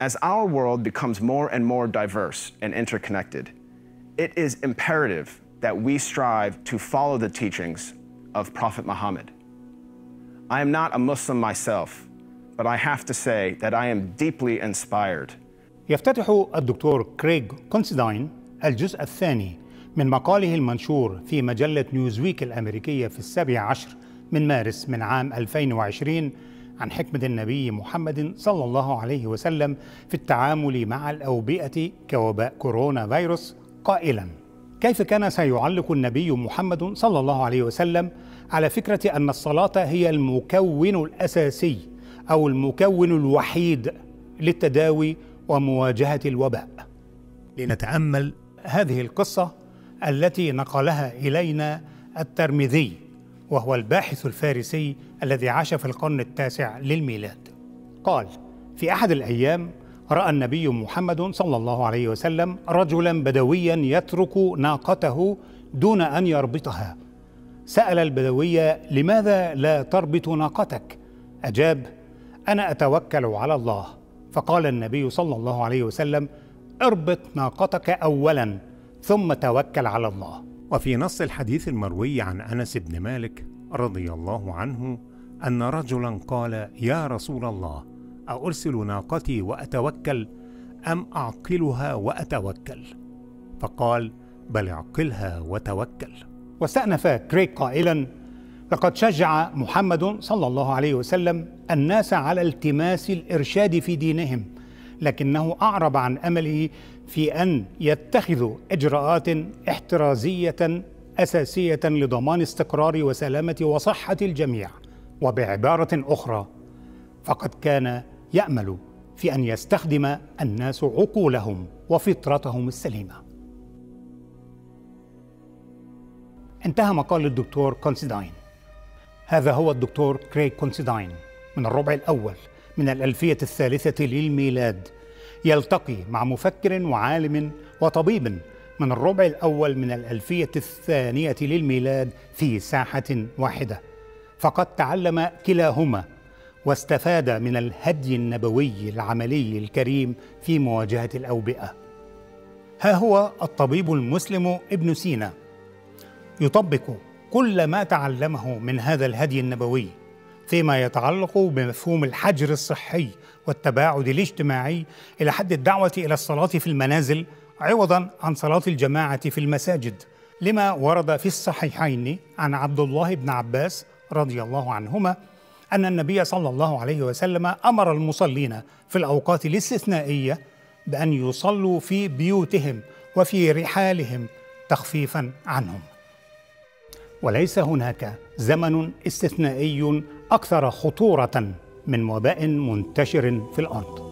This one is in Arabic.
As our world becomes more and more diverse and interconnected, it is imperative that we strive to follow the teachings of Prophet Muhammad. I am not a Muslim myself, but I have to say that I am deeply inspired يفتتح الدكتور كريغ كونسيداين الجزء الثاني من مقاله المنشور في مجلة نيوزويك الأمريكية في السابع عشر من مارس من عام 2020 عن حكمة النبي محمد صلى الله عليه وسلم في التعامل مع الأوبئة كوباء كورونا فيروس قائلا. كيف كان سيعلق النبي محمد صلى الله عليه وسلم على فكرة أن الصلاة هي المكون الأساسي أو المكون الوحيد للتداوي ومواجهة الوباء؟ لنتأمل هذه القصة التي نقلها إلينا الترمذي. وهو الباحث الفارسي الذي عاش في القرن التاسع للميلاد. قال في أحد الأيام رأى النبي محمد صلى الله عليه وسلم رجلا بدويا يترك ناقته دون أن يربطها. سأل البدوي لماذا لا تربط ناقتك؟ أجاب أنا أتوكل على الله. فقال النبي صلى الله عليه وسلم اربط ناقتك أولا ثم توكل على الله. وفي نص الحديث المروي عن أنس بن مالك رضي الله عنه أن رجلا قال يا رسول الله أرسل ناقتي وأتوكل أم أعقلها وأتوكل؟ فقال بل اعقلها وتوكل. واستأنف كريك قائلا لقد شجع محمد صلى الله عليه وسلم الناس على التماس الإرشاد في دينهم لكنه أعرب عن أمله في أن يتخذوا إجراءات احترازية أساسية لضمان استقرار وسلامة وصحة الجميع وبعبارة أخرى. فقد كان يأمل في أن يستخدم الناس عقولهم وفطرتهم السليمة. انتهى مقال الدكتور كونسيداين هذا هو الدكتور كريغ كونسيداين من الربع الأول من الألفية الثالثة للميلاد. يلتقي مع مفكر وعالم وطبيب من الربع الأول من الألفية الثانية للميلاد في ساحة واحدة. فقد تعلم كلاهما واستفاد من الهدي النبوي العملي الكريم في مواجهة الأوبئة. ها هو الطبيب المسلم ابن سينا. يطبق كل ما تعلمه من هذا الهدي النبوي. فيما يتعلق بمفهوم الحجر الصحي والتباعد الاجتماعي إلى حد الدعوة إلى الصلاة في المنازل عوضا عن صلاة الجماعة في المساجد. لما ورد في الصحيحين عن عبد الله بن عباس رضي الله عنهما أن النبي صلى الله عليه وسلم أمر المصلين في الأوقات الاستثنائية بأن يصلوا في بيوتهم وفي رحالهم تخفيفا عنهم. وليس هناك زمن استثنائي أكثر خطورة من وباء منتشر في الأرض.